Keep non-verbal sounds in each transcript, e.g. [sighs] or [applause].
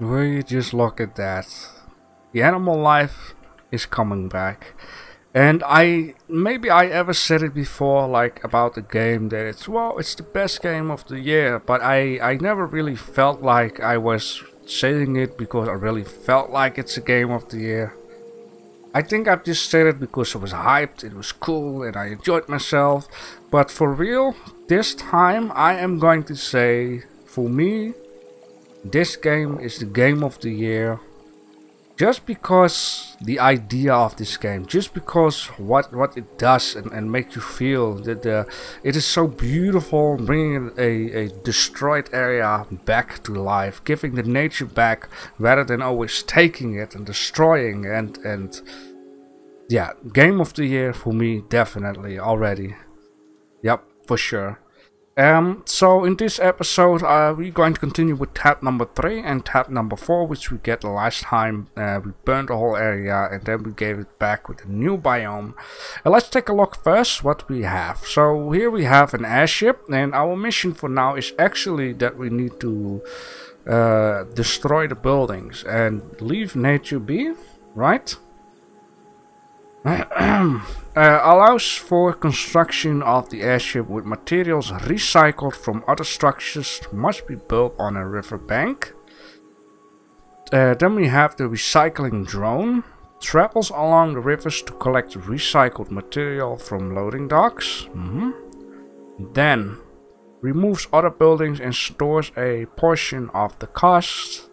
Will you just look at that? The animal life is coming back. And I maybe I ever said it before like about the game that it's well it's the best game of the year but I I never really felt like I was saying it because I really felt like it's a game of the year. I think I've just said it because I was hyped, it was cool and I enjoyed myself. But for real, this time I am going to say for me this game is the game of the year. Just because the idea of this game just because what what it does and, and make you feel that uh, it is so beautiful bringing a, a destroyed area back to life giving the nature back rather than always taking it and destroying and and yeah game of the year for me definitely already. Yep for sure um, so in this episode, uh, we're going to continue with tab number 3 and tab number 4, which we get the last time. Uh, we burned the whole area and then we gave it back with a new biome. Uh, let's take a look first what we have. So here we have an airship and our mission for now is actually that we need to uh, destroy the buildings and leave nature be, right? [clears throat] uh, allows for construction of the airship with materials recycled from other structures must be built on a river bank. Uh, then we have the recycling drone. Travels along the rivers to collect recycled material from loading docks. Mm -hmm. Then removes other buildings and stores a portion of the cost.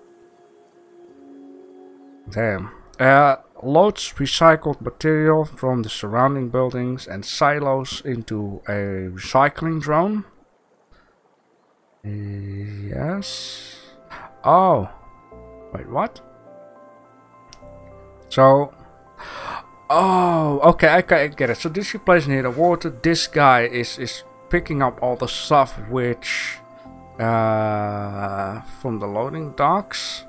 Damn. Uh, loads recycled material from the surrounding buildings and silos into a recycling drone. Yes. Oh. Wait, what? So. Oh, okay, I get it. So this place near the water. This guy is is picking up all the stuff which uh, from the loading docks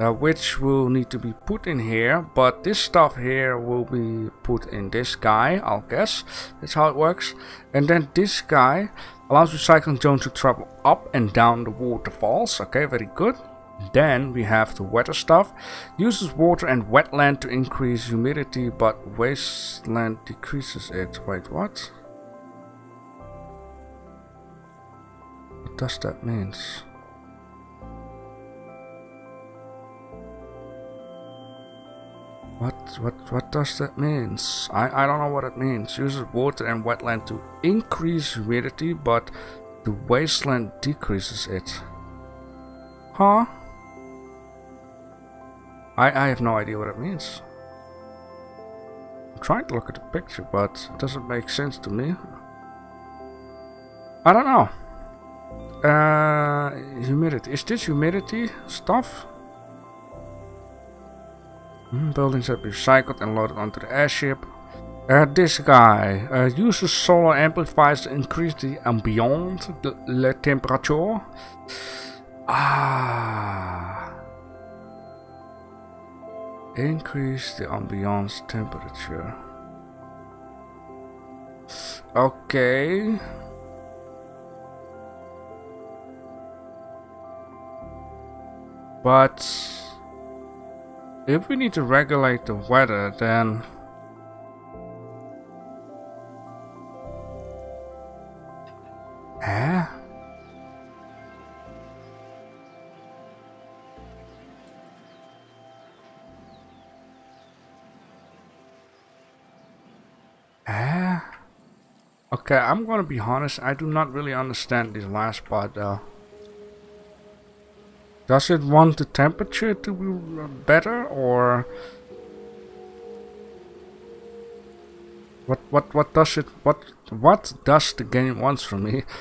uh, which will need to be put in here but this stuff here will be put in this guy I'll guess. That's how it works. And then this guy allows recycling drone to travel up and down the waterfalls. Okay very good. Then we have the weather stuff. Uses water and wetland to increase humidity but wasteland decreases it. Wait what? What does that mean What what what does that mean? I, I don't know what it means. Uses water and wetland to increase humidity, but the wasteland decreases it. Huh? I I have no idea what it means. I'm trying to look at the picture, but it doesn't make sense to me. I don't know. Uh, humidity. Is this humidity stuff? Hmm, buildings have been recycled and loaded onto the airship. Uh, this guy uh, uses solar amplifiers to increase the ambient temperature. Ah. Increase the ambience temperature. Okay. But if we need to regulate the weather, then... Huh? Huh? Okay, I'm gonna be honest, I do not really understand this last part though. Does it want the temperature to be better or what what what does it what what does the game wants from me? [laughs]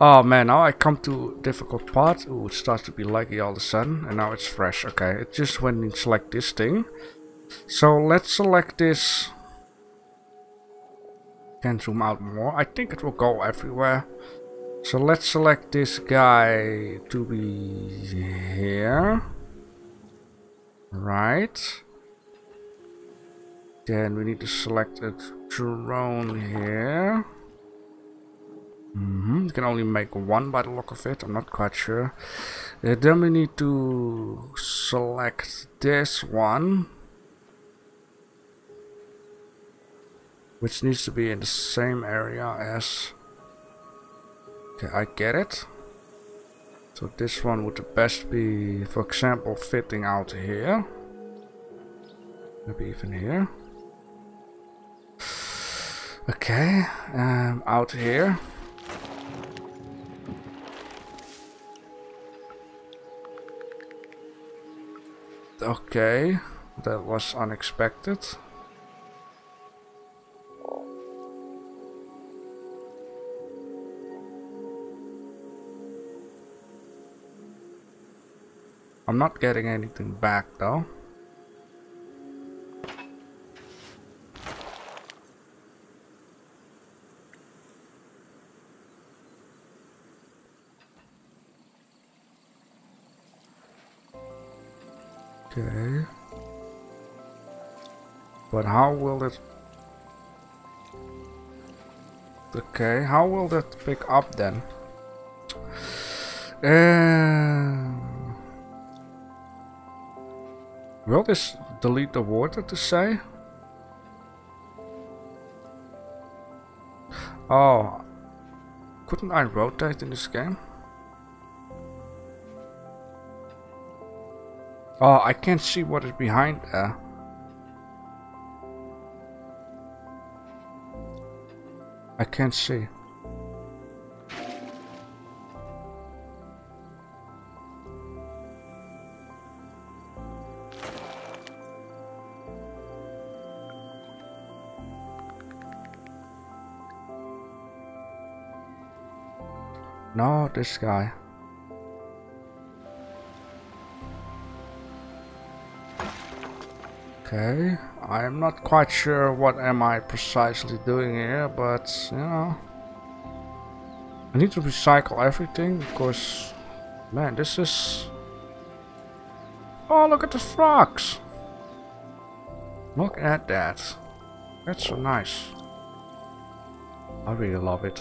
Oh man, now I come to difficult part. Ooh, it starts to be laggy all of a sudden and now it's fresh. Okay, it just when you select this thing. So let's select this. Can zoom out more. I think it will go everywhere. So let's select this guy to be here. Right. Then we need to select a drone here. Mm -hmm. You can only make one by the look of it. I'm not quite sure. Uh, then we need to select this one. Which needs to be in the same area as... Okay, I get it. So this one would best be, for example, fitting out here. Maybe even here. Okay, um, out here. Okay, that was unexpected. I'm not getting anything back though. Okay. But how will it... Okay, how will that pick up then? [sighs] Um, will this delete the water to say? Oh, couldn't I rotate in this game? Oh, I can't see what is behind there. I can't see. This guy. Okay, I'm not quite sure what am I precisely doing here, but you know, I need to recycle everything because, man, this is. Oh, look at the frogs! Look at that. That's so nice. I really love it.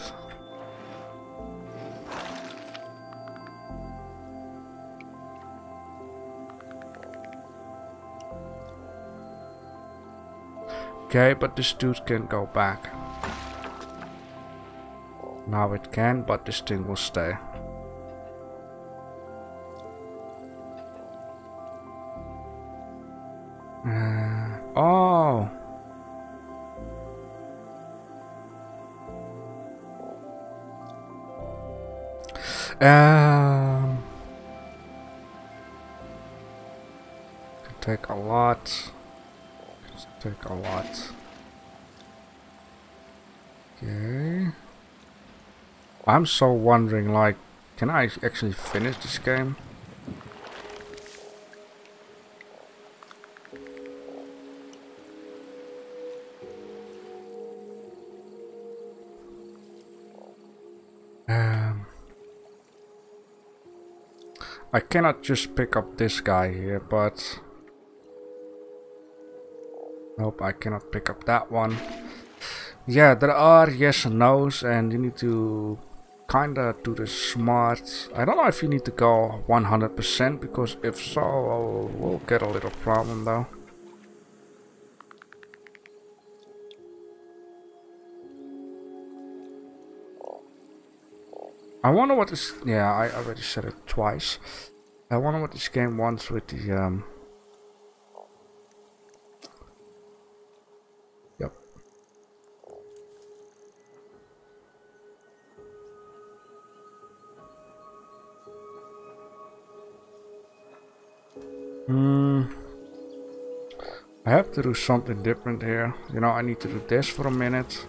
Okay, but this dude can go back. Now it can, but this thing will stay. Uh, oh! Um, take a lot. Okay. I'm so wondering, like, can I actually finish this game? Um, I cannot just pick up this guy here, but Nope, I cannot pick up that one. Yeah, there are yes and no's and you need to kinda do the smart. I don't know if you need to go 100% because if so, we'll get a little problem though. I wonder what this... Yeah, I already said it twice. I wonder what this game wants with the um, to do something different here. You know, I need to do this for a minute.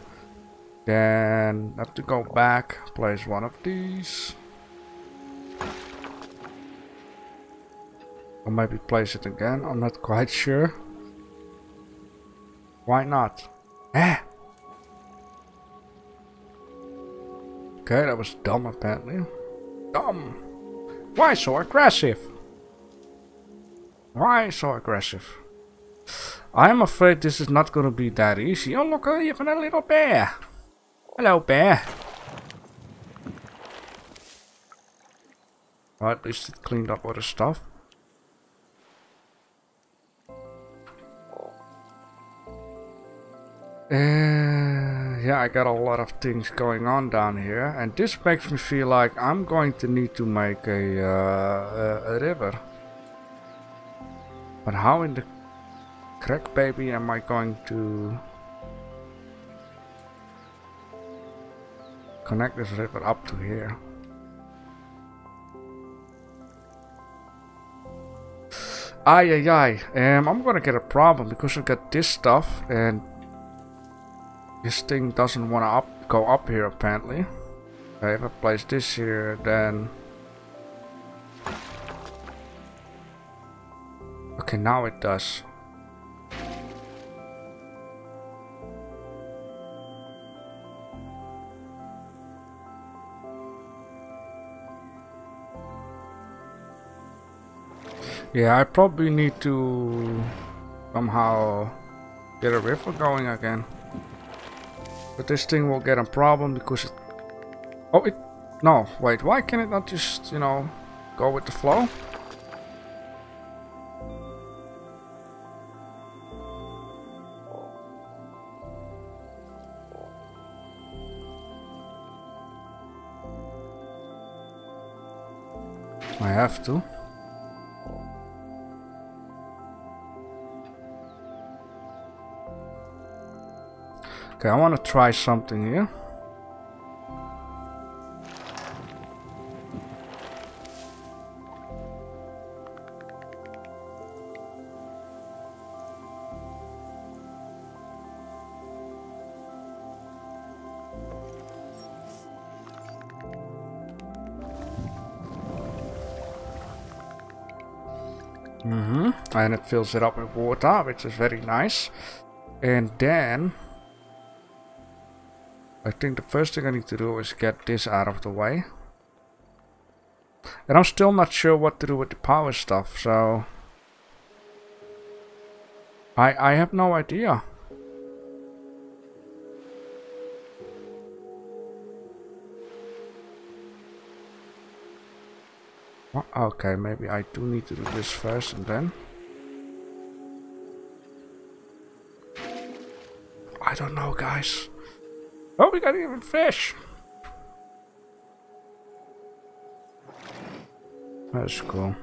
Then I have to go back, place one of these. Or maybe place it again, I'm not quite sure. Why not? Eh! Okay, that was dumb apparently. Dumb! Why so aggressive? Why so aggressive? I'm afraid this is not going to be that easy. Oh, look, oh, even a little bear. Hello, bear. Well, at least it cleaned up all the stuff. Uh, yeah, I got a lot of things going on down here. And this makes me feel like I'm going to need to make a, uh, a, a river. But how in the crack baby am I going to connect this river up to here? Ay ay ay, um, I'm gonna get a problem because I got this stuff and this thing doesn't want to up go up here apparently. Okay, if I place this here, then... Okay, now it does. Yeah, I probably need to somehow get a river going again. But this thing will get a problem because it... Oh, it... No, wait, why can it not just, you know, go with the flow? I have to. Okay, I want to try something here. Mm-hmm. And it fills it up with water, which is very nice. And then I think the first thing I need to do is get this out of the way. And I'm still not sure what to do with the power stuff, so... I, I have no idea. Okay, maybe I do need to do this first and then... I don't know, guys. Oh, we got even fish. That's cool.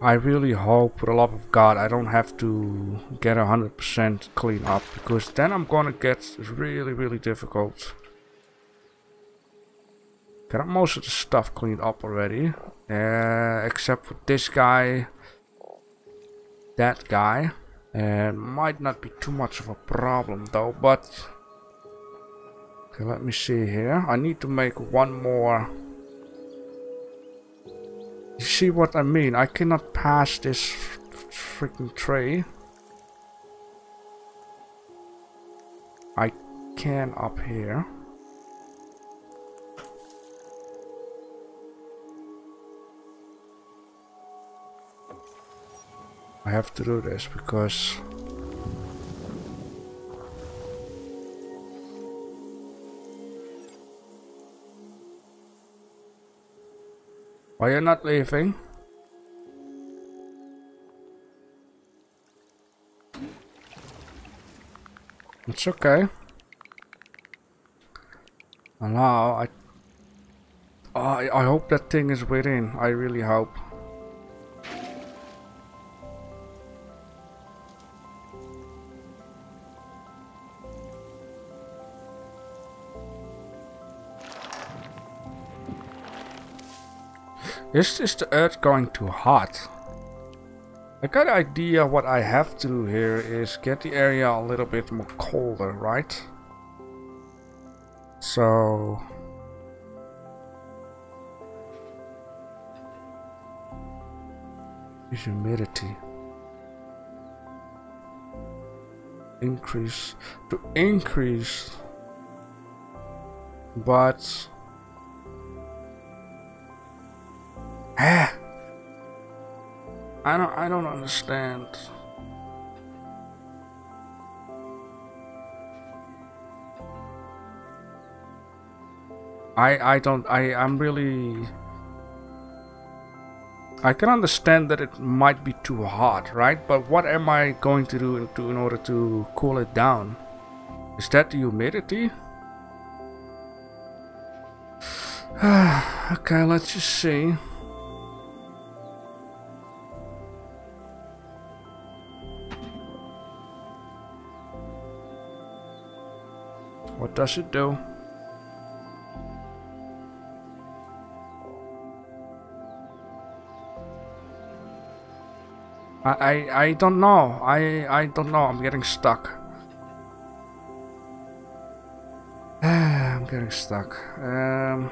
I really hope, for the love of God, I don't have to get 100% clean up, because then I'm gonna get really, really difficult. Got most of the stuff cleaned up already. Uh, except for this guy. That guy. And might not be too much of a problem though, but... Okay, let me see here. I need to make one more... You see what I mean? I cannot pass this freaking tray. I can up here. I have to do this because Why are you not leaving? It's okay. And now I, I I hope that thing is within. I really hope. Is this the earth going too hot? I got an idea what I have to do here is get the area a little bit more colder, right? So... Humidity. Increase. To increase. But... I don't I don't understand. I I don't I I'm really I can understand that it might be too hot, right? But what am I going to do in, to, in order to cool it down? Is that the humidity? [sighs] okay, let's just see. Does it do? I, I, I don't know. I, I don't know. I'm getting stuck. [sighs] I'm getting stuck. Um...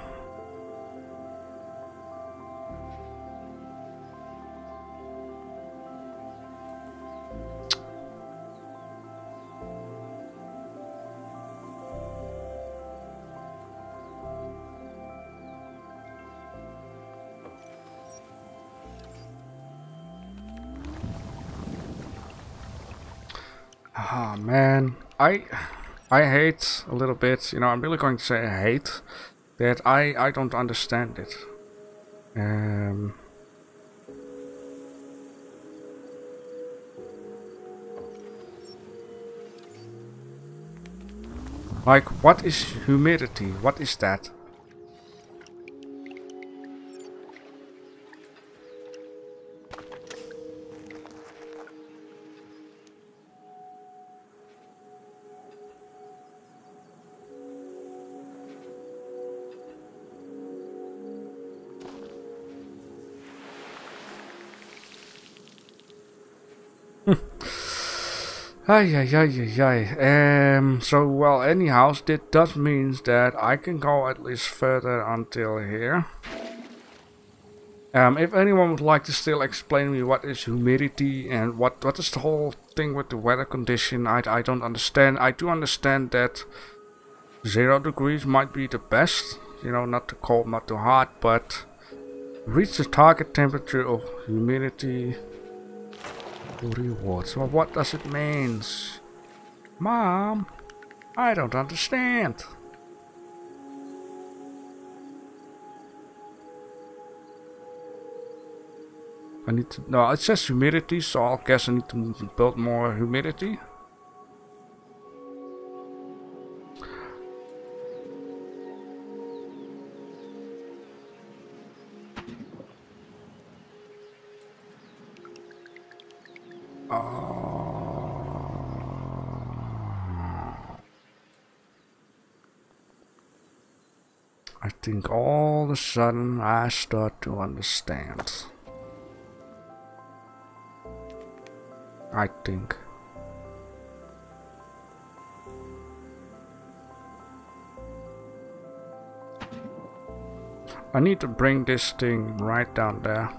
Ah, oh, man. I I hate a little bit, you know, I'm really going to say I hate that I, I don't understand it. Um, like, what is humidity? What is that? Ay, ay, ay, ay. Um, so, well, anyhow, that does means that I can go at least further until here. Um, if anyone would like to still explain me what is humidity and what what is the whole thing with the weather condition, I, I don't understand. I do understand that zero degrees might be the best, you know, not too cold, not too hot, but reach the target temperature of humidity rewards. Well, what does it mean? Mom, I don't understand. I need to, no, it says humidity, so I guess I need to build more humidity. Think all of a sudden I start to understand. I think. I need to bring this thing right down there.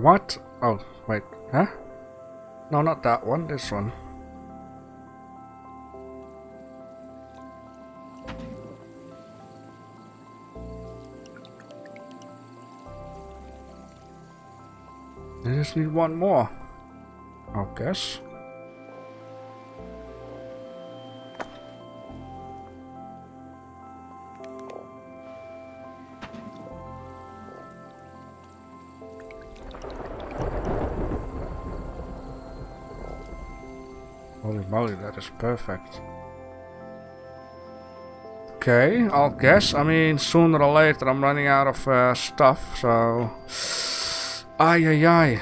What? Oh, wait. Huh? No, not that one. This one. I just need one more. I guess. is perfect. Okay, I'll guess. I mean, sooner or later I'm running out of uh, stuff, so... Ay, ay, ay.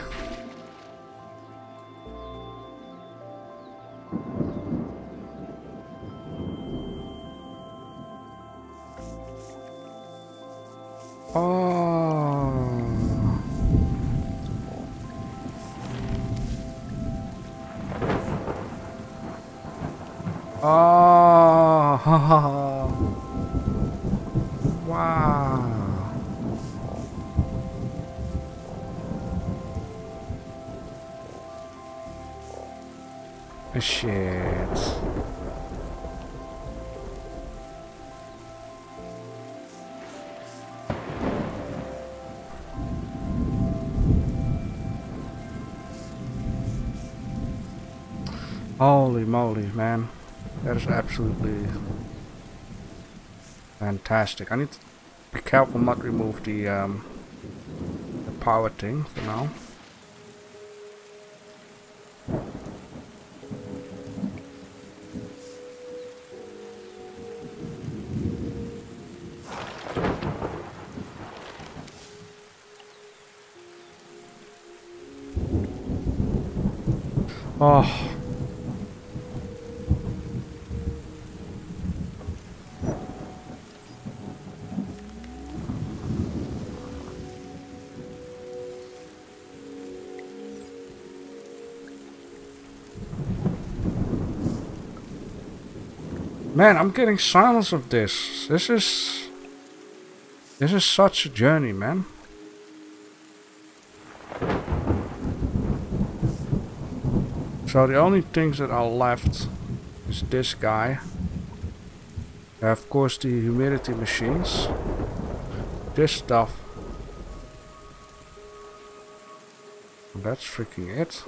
Oh... Oh, shit. Holy moly, man. That is absolutely fantastic. I need to be careful not remove the, um, the power thing for now. Oh. Man, I'm getting silence of this. This is... This is such a journey, man. So the only things that are left is this guy. Of course the humidity machines. This stuff. That's freaking it.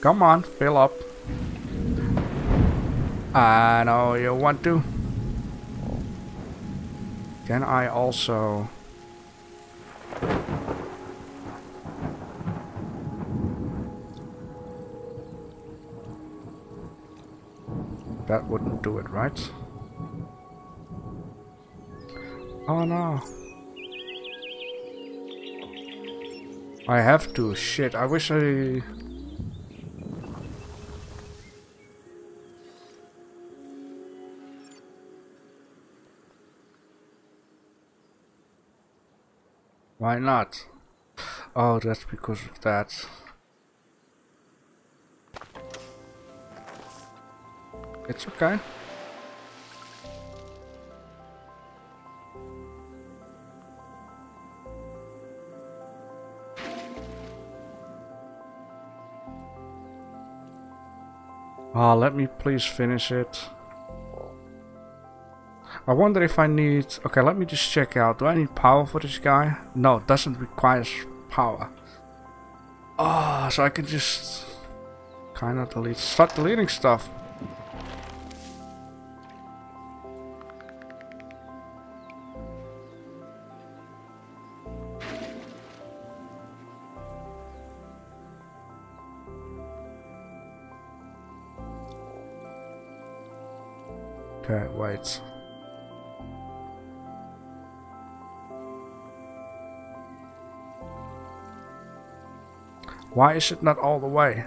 Come on, fill up. I know you want to. Can I also... That wouldn't do it, right? Oh no. I have to. Shit, I wish I... Why not? Oh, that's because of that. It's okay. Ah, let me please finish it. I wonder if I need... Okay, let me just check out. Do I need power for this guy? No, doesn't require power. Ah, oh, so I can just... Kinda delete... Start deleting stuff. Why is it not all the way?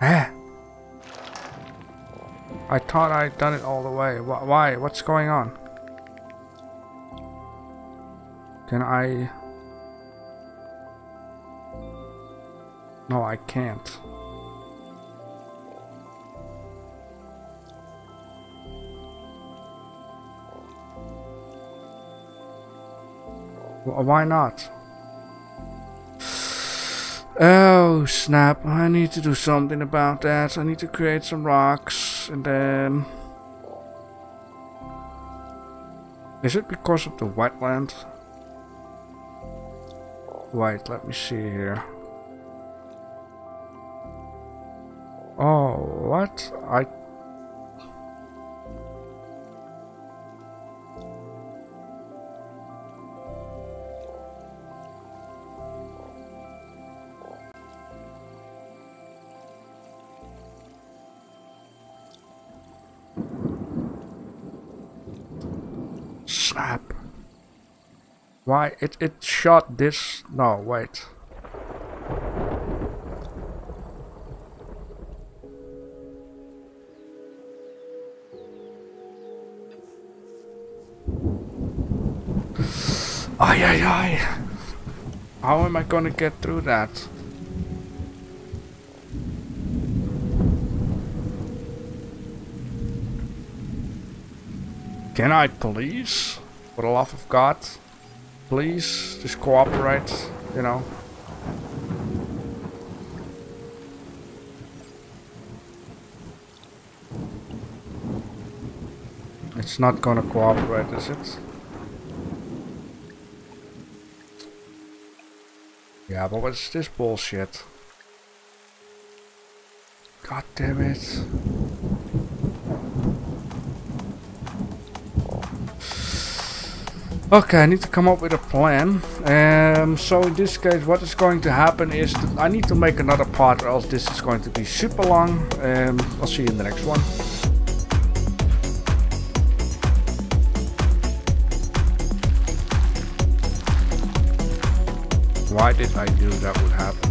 Eh? I thought I'd done it all the way. Why? What's going on? Can I... No, I can't. Why not? Oh, snap. I need to do something about that. I need to create some rocks and then... Is it because of the wetland? Wait, let me see here. Oh, what? I Why? It, it shot this... No, wait. Ay, ay, ay. How am I gonna get through that? Can I please? For the love of God? Please, just cooperate, you know. It's not gonna cooperate, is it? Yeah, but what's this bullshit? God damn it. Okay, I need to come up with a plan. Um, so in this case, what is going to happen is that I need to make another part or else this is going to be super long. Um, I'll see you in the next one. Why did I knew that would happen?